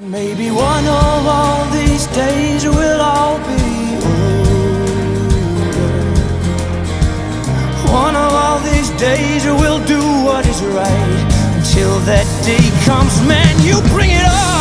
Maybe one of all these days we'll all be older. One of all these days we'll do what is right. Until that day comes, man, you bring it. on.